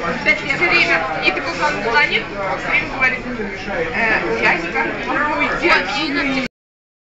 все время, и такой планет, все время говорит, э, я никак не могу уйти от